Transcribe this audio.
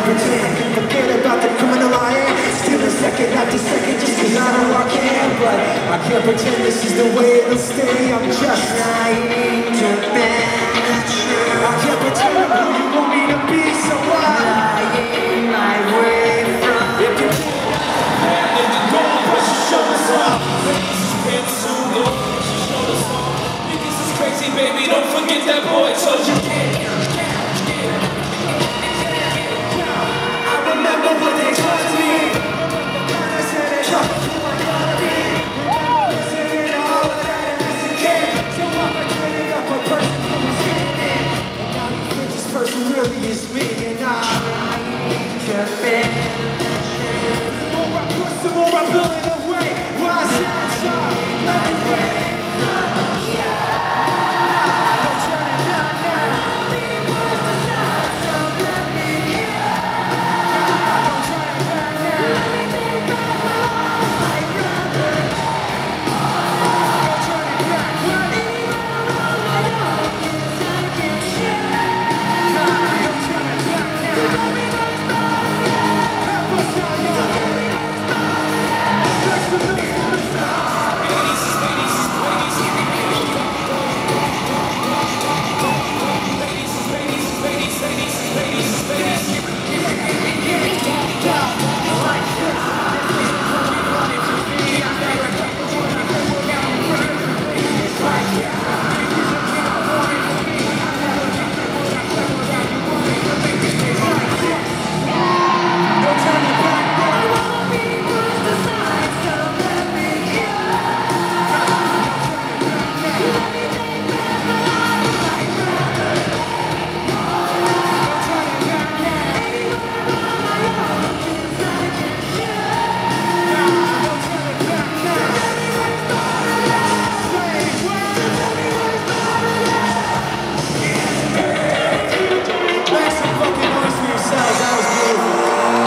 not pretend Forget about the criminal I am Still a second after second Just as I know I can But I can't pretend this is the way it'll stay. I'm just naive. Welcome.